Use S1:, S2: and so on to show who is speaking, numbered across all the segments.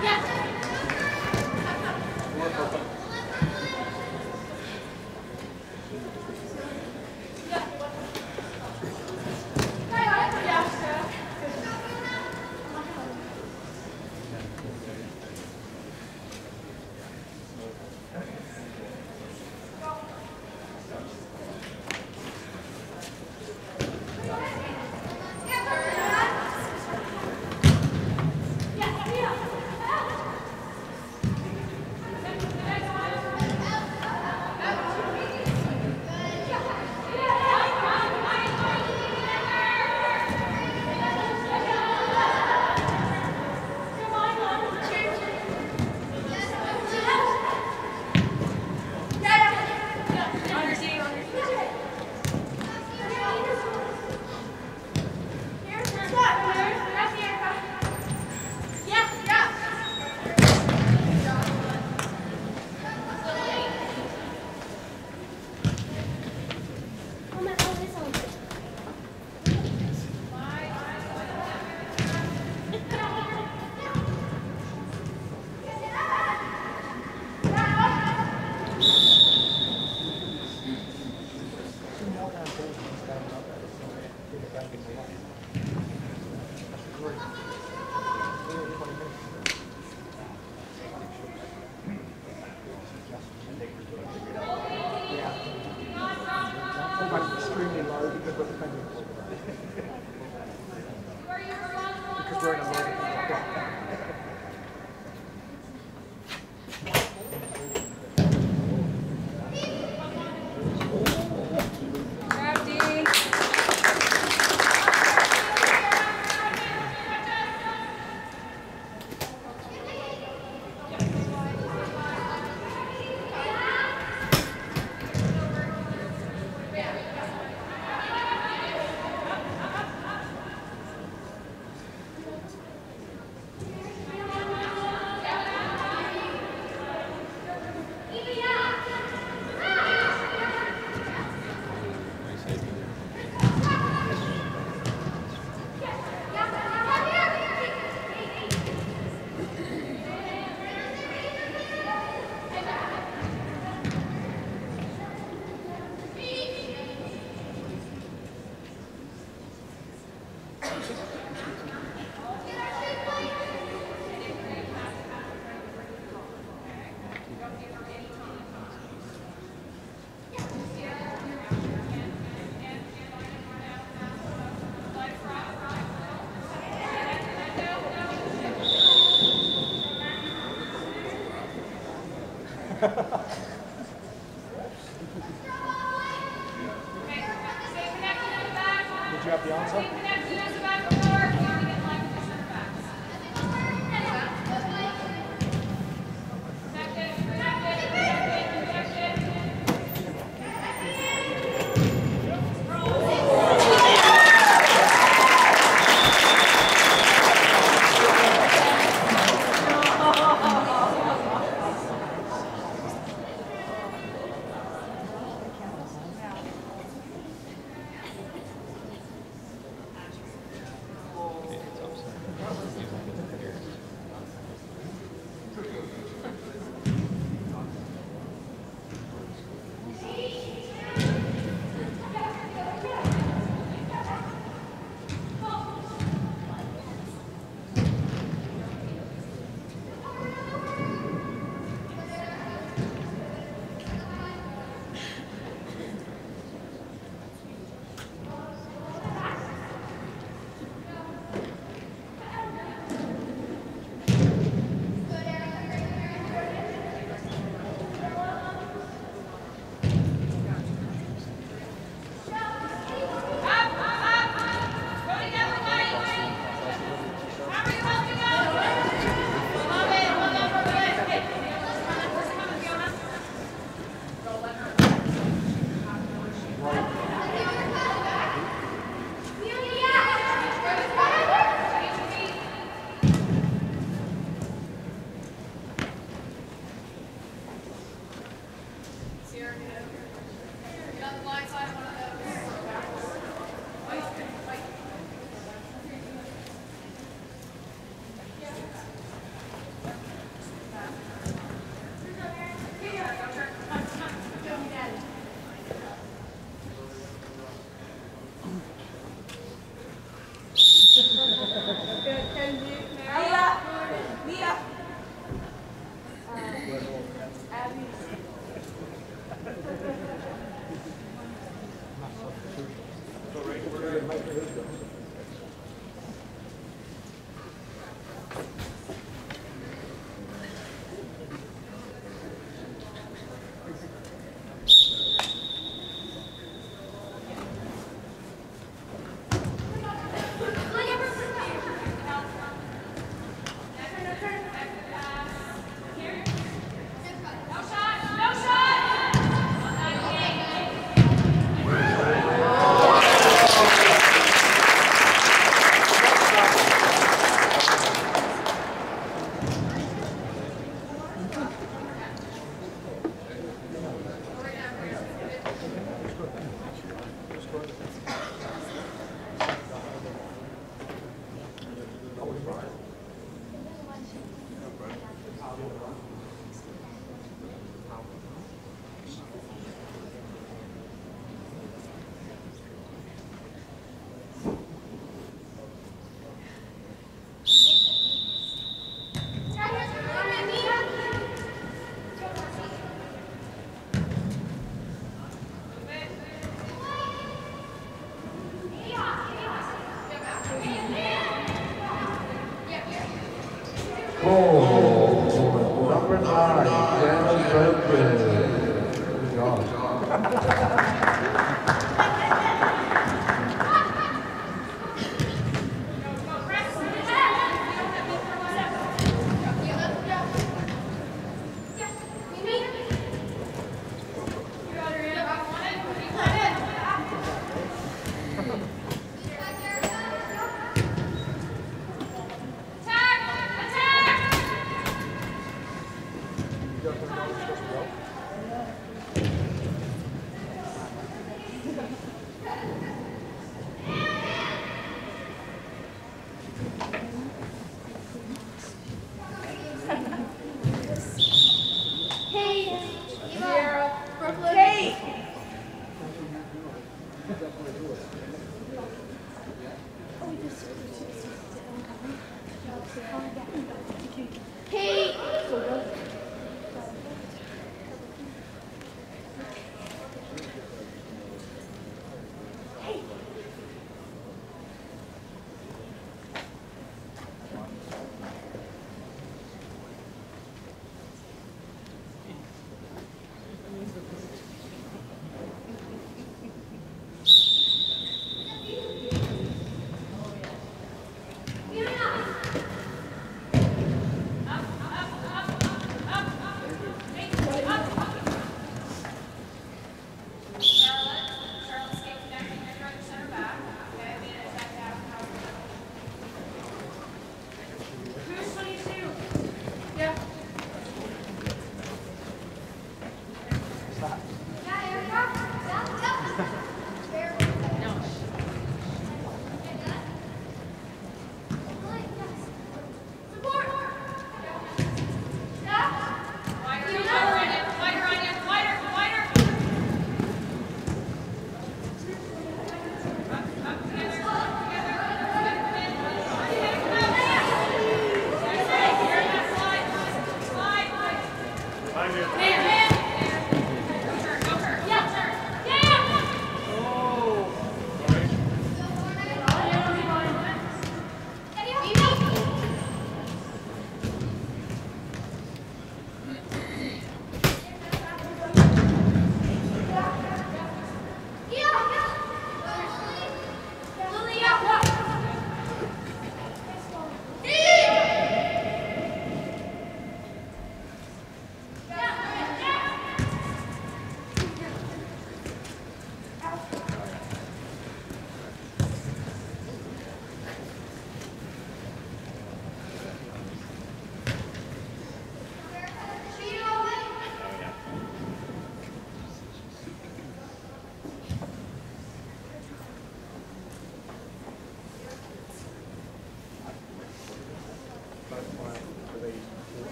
S1: Yeah.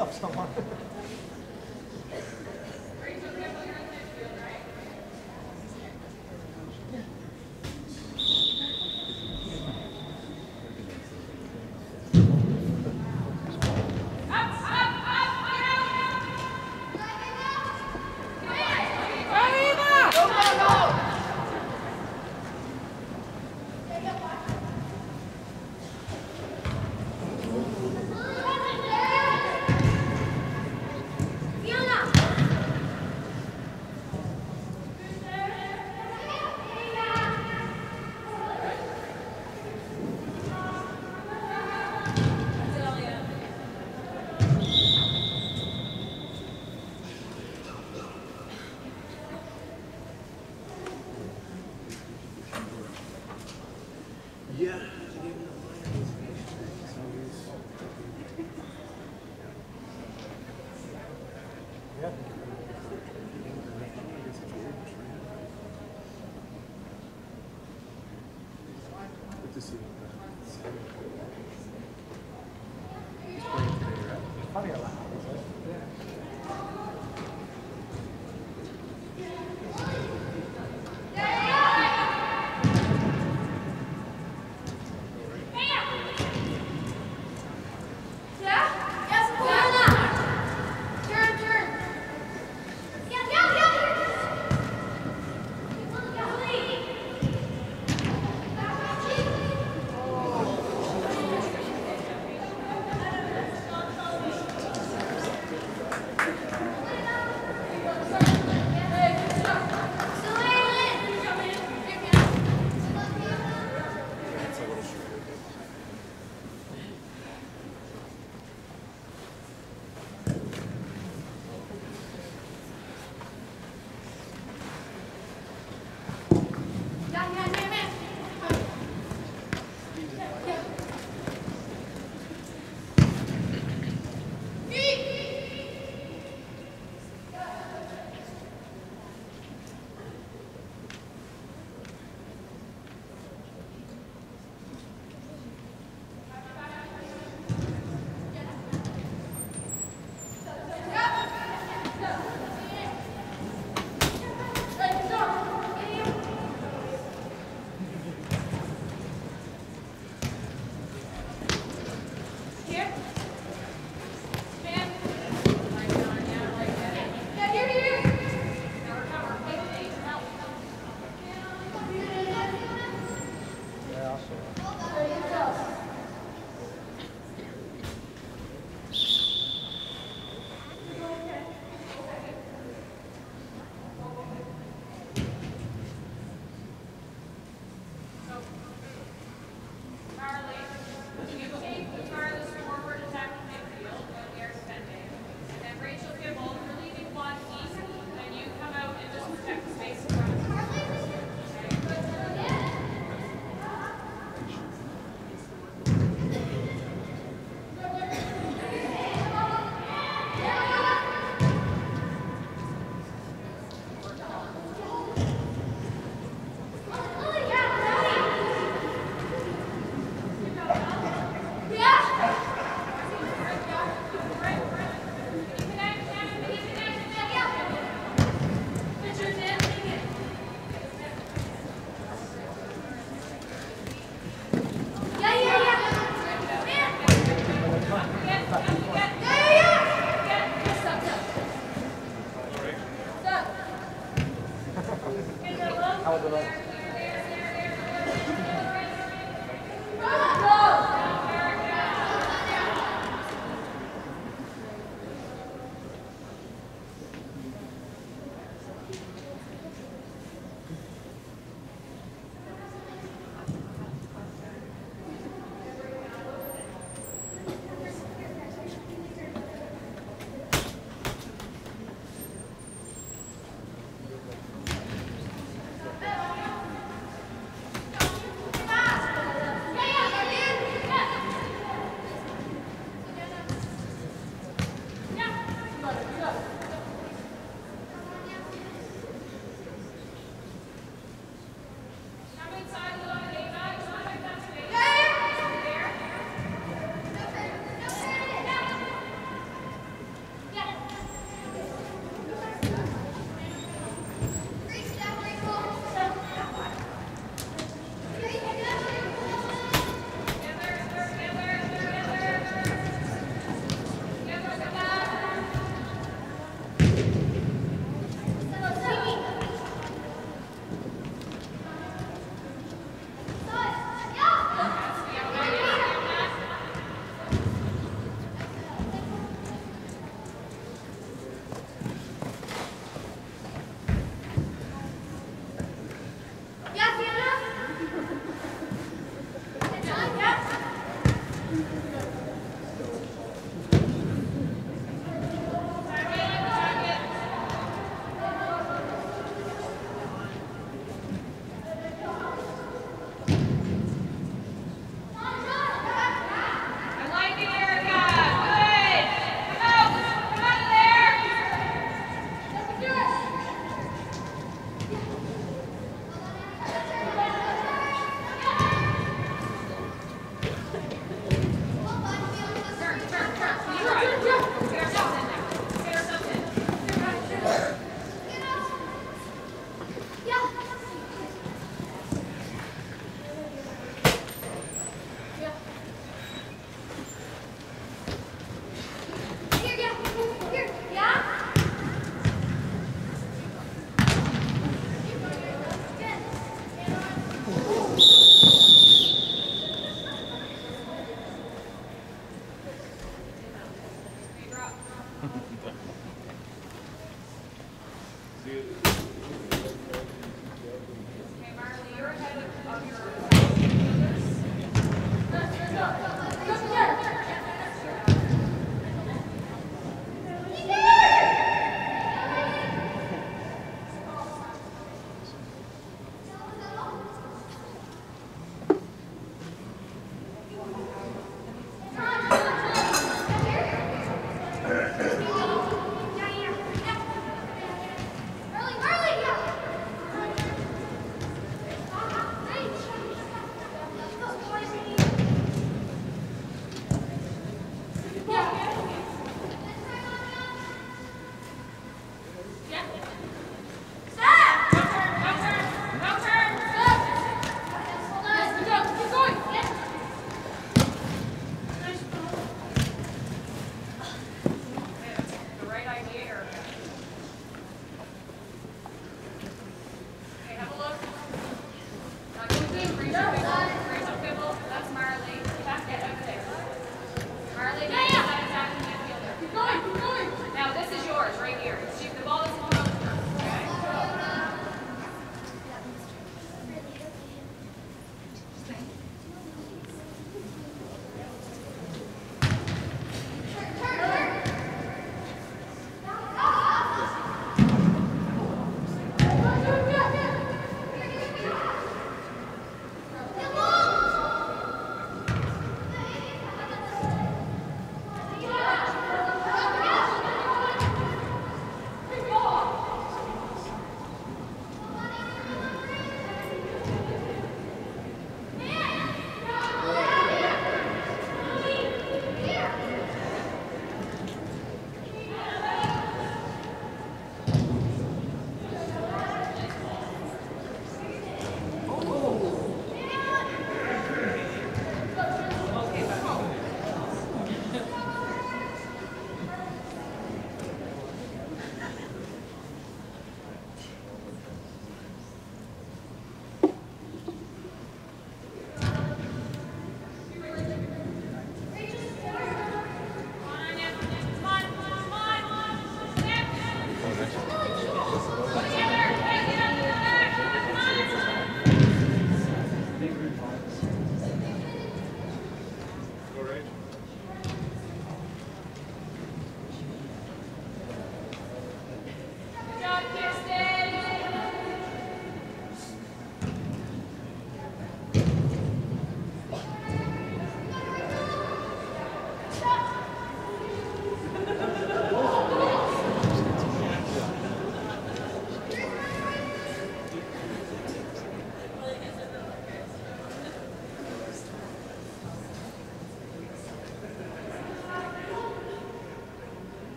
S2: Self someone. to see you.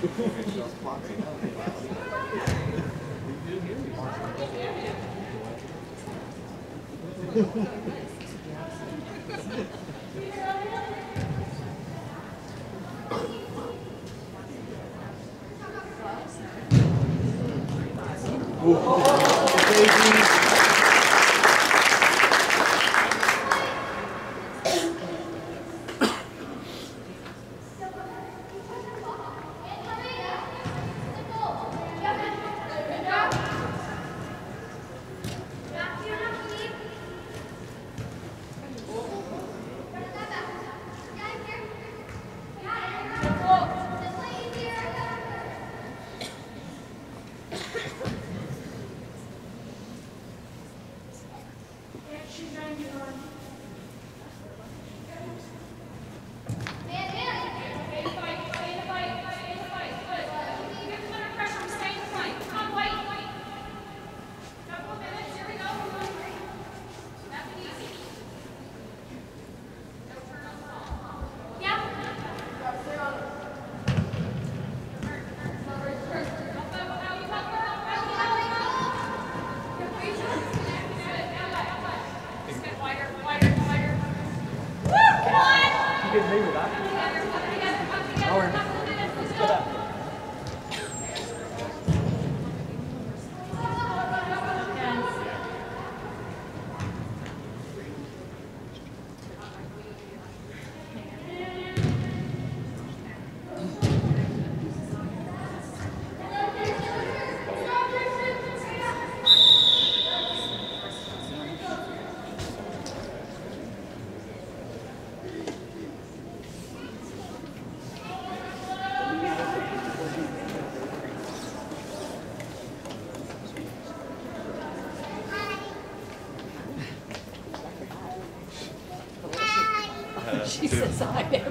S2: Thank you.
S3: Says